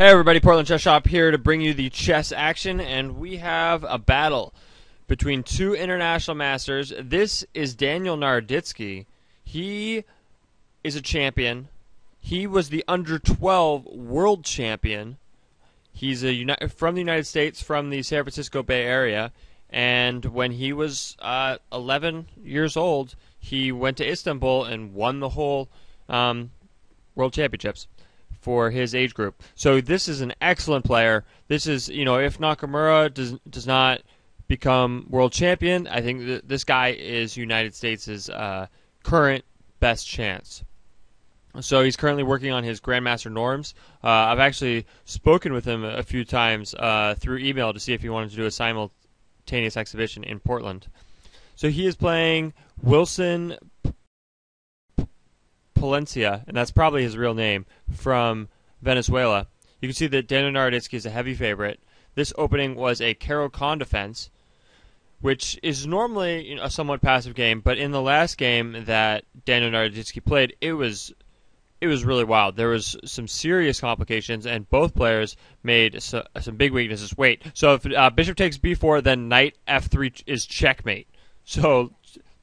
Hey everybody, Portland Chess Shop here to bring you the chess action, and we have a battle between two international masters. This is Daniel Naroditsky. He is a champion. He was the under 12 world champion. He's a uni- from the United States, from the San Francisco Bay Area, and when he was uh, 11 years old, he went to Istanbul and won the whole um, world championships for his age group. So this is an excellent player. This is, you know, if Nakamura does does not become world champion, I think th- this guy is United States' uh, current best chance. So he's currently working on his Grandmaster norms. Uh, I've actually spoken with him a few times uh, through email to see if he wanted to do a simultaneous exhibition in Portland. So he is playing Wilson Palencia, and that's probably his real name, from Venezuela. You can see that Daniel Naroditsky is a heavy favorite. This opening was a Caro-Kann defense, which is normally you know, a somewhat passive game, but in the last game that Daniel Naroditsky played, it was it was really wild. There was some serious complications, and both players made so, some big weaknesses. Wait, so if uh, bishop takes b4, then knight f3 is checkmate. So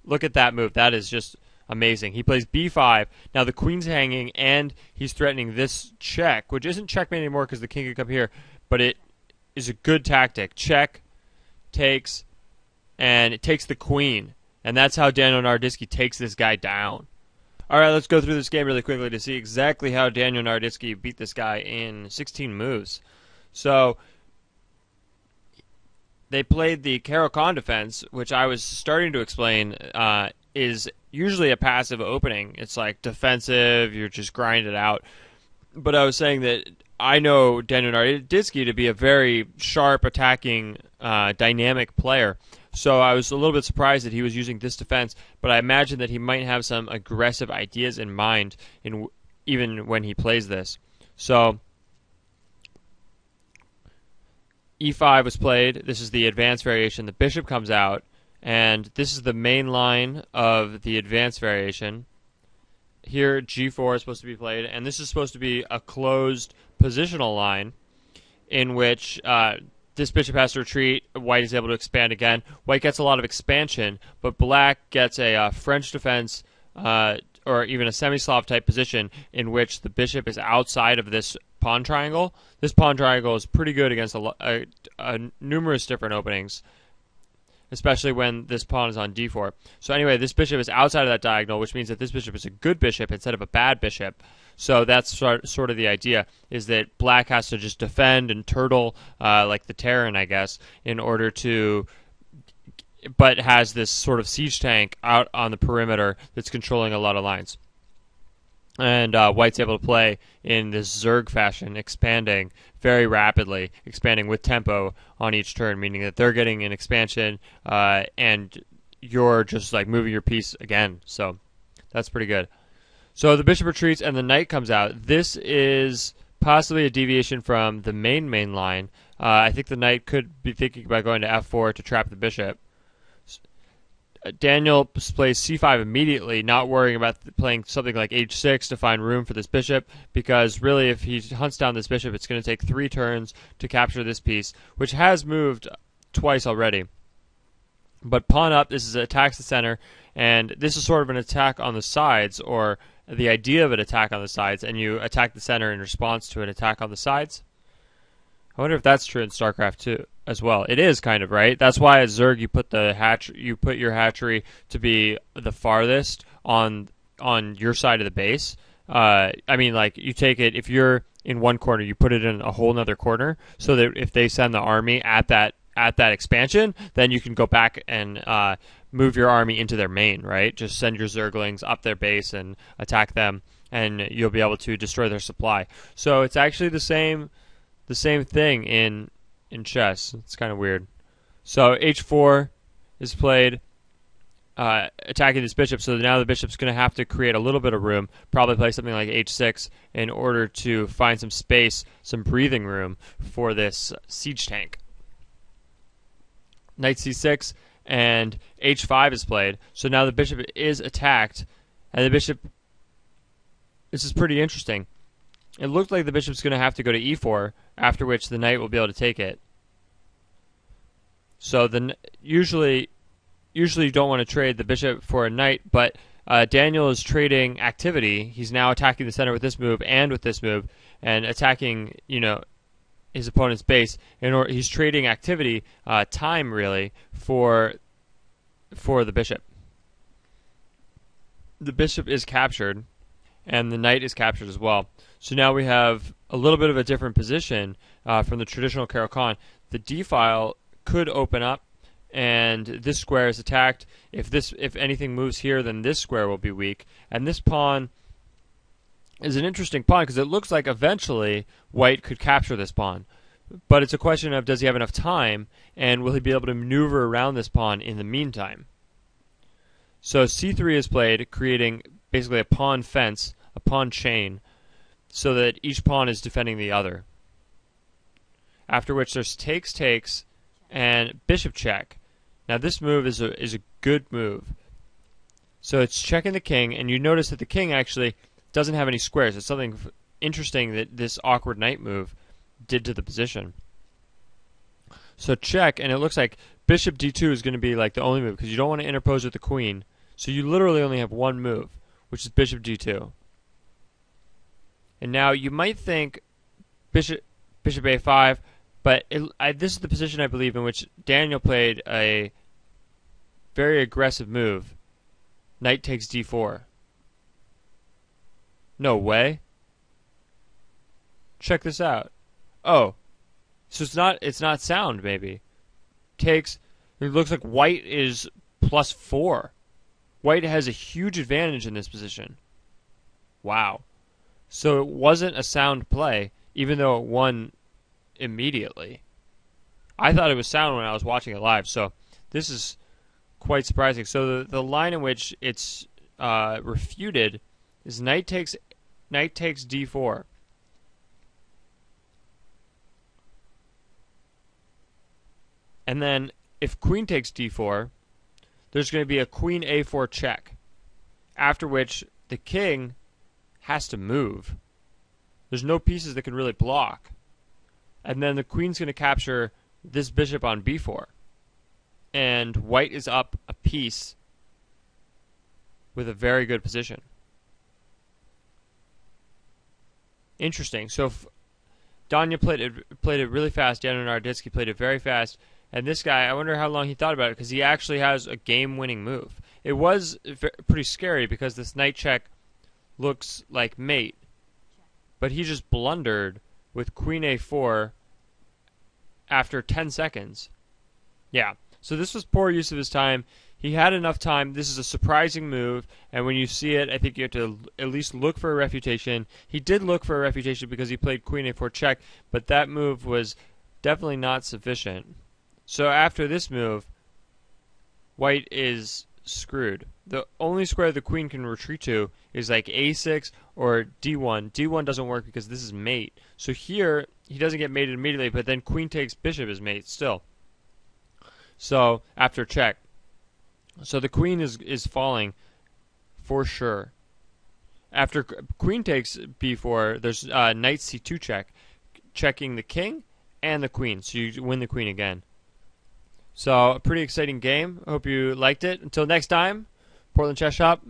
look at that move. That is just amazing. He plays b5. Now the queen's hanging, and he's threatening this check, which isn't checkmate anymore because the king could come here, but it is a good tactic. Check, takes, and it takes the queen. And that's how Daniel Naroditsky takes this guy down. All right, let's go through this game really quickly to see exactly how Daniel Naroditsky beat this guy in 16 moves. So they played the Caro-Kann defense, which I was starting to explain uh, is usually a passive opening. It's like defensive, you're just grind it out. But I was saying that I know Daniel Naroditsky to be a very sharp, attacking, uh, dynamic player. So I was a little bit surprised that he was using this defense, but I imagine that he might have some aggressive ideas in mind in even when he plays this. So e5 was played. This is the advanced variation. The bishop comes out, and this is the main line of the advanced variation. Here, g4 is supposed to be played, and this is supposed to be a closed positional line in which uh, this bishop has to retreat. White is able to expand again. White gets a lot of expansion, but black gets a uh, French defense uh, or even a semi-Slav type position in which the bishop is outside of this pawn triangle. This pawn triangle is pretty good against a, a, a numerous different openings especially when this pawn is on d4. So anyway, this bishop is outside of that diagonal, which means that this bishop is a good bishop instead of a bad bishop. So that's sort of the idea, is that black has to just defend and turtle uh, like the Terran, I guess, in order to but has this sort of siege tank out on the perimeter that's controlling a lot of lines and uh, White's able to play in this Zerg fashion, expanding very rapidly, expanding with tempo on each turn, meaning that they're getting an expansion uh, and you're just like moving your piece again. So that's pretty good. So the bishop retreats and the knight comes out. This is possibly a deviation from the main main line. Uh, I think the knight could be thinking about going to f4 to trap the bishop. Uh, Daniel plays c5 immediately, not worrying about playing something like h6 to find room for this bishop, because really, if he hunts down this bishop, it's going to take three turns to capture this piece, which has moved twice already. But pawn up, this is attacks the center, and this is sort of an attack on the sides, or the idea of an attack on the sides, and you attack the center in response to an attack on the sides. I wonder if that's true in StarCraft 2 as well. It is kind of right. That's why at Zerg you put the hatch you put your hatchery to be the farthest on on your side of the base. Uh, I mean, like you take it if you're in one corner, you put it in a whole other corner, so that if they send the army at that at that expansion, then you can go back and uh, move your army into their main. Right, just send your Zerglings up their base and attack them, and you'll be able to destroy their supply. So it's actually the same the same thing in in chess. It's kind of weird. So h4 is played, uh, attacking this bishop. So now the bishop's going to have to create a little bit of room. Probably play something like h6 in order to find some space, some breathing room for this siege tank. Knight c6 and h5 is played. So now the bishop is attacked, and the bishop. This is pretty interesting. It looked like the bishop's going to have to go to e4, after which the knight will be able to take it. So the usually usually you don't want to trade the bishop for a knight, but uh, Daniel is trading activity. He's now attacking the center with this move and with this move, and attacking you know his opponent's base. In order, he's trading activity, uh, time really for for the bishop. The bishop is captured, and the knight is captured as well. So now we have a little bit of a different position uh, from the traditional Caro-Kann. The d file could open up, and this square is attacked. If this, if anything moves here, then this square will be weak, and this pawn is an interesting pawn because it looks like eventually white could capture this pawn. But it's a question of does he have enough time, and will he be able to maneuver around this pawn in the meantime? So c3 is played, creating basically a pawn fence, a pawn chain, so that each pawn is defending the other. After which there's takes, takes, and bishop check. Now this move is a is a good move. So it's checking the king, and you notice that the king actually doesn't have any squares. It's something interesting that this awkward knight move did to the position. So check, and it looks like bishop d2 is going to be like the only move because you don't want to interpose with the queen. So you literally only have one move, which is bishop d2. And now you might think bishop bishop a5, but it, I, this is the position I believe in which Daniel played a very aggressive move. Knight takes d4. No way. Check this out. Oh. So it's not it's not sound maybe. Takes it looks like white is plus 4. White has a huge advantage in this position. Wow. So it wasn't a sound play even though it won immediately. I thought it was sound when I was watching it live, so this is quite surprising. So the, the line in which it's uh, refuted is knight takes knight takes d4. And then if queen takes d4, there's going to be a queen a4 check. After which the king has to move. There's no pieces that can really block. And then the queen's going to capture this bishop on b4. And white is up a piece with a very good position. Interesting. So Danya played it, played it really fast. Daniel Naroditsky played it very fast. And this guy, I wonder how long he thought about it because he actually has a game-winning move. It was pretty scary because this knight check looks like mate, but he just blundered with queen a4 after 10 seconds. Yeah. So this was poor use of his time. He had enough time. This is a surprising move, and when you see it, I think you have to at least look for a refutation. He did look for a refutation because he played queen a4 check, but that move was definitely not sufficient. So after this move, white is screwed. The only square the queen can retreat to is like a6 or d1. d1 doesn't work because this is mate. So here, he doesn't get mated immediately, but then queen takes bishop is mate still. So after check. So the queen is, is falling for sure. After queen takes b4, there's uh, knight c2 check, checking the king and the queen. So you win the queen again. So, a pretty exciting game. Hope you liked it. Until next time, Portland Chess Shop,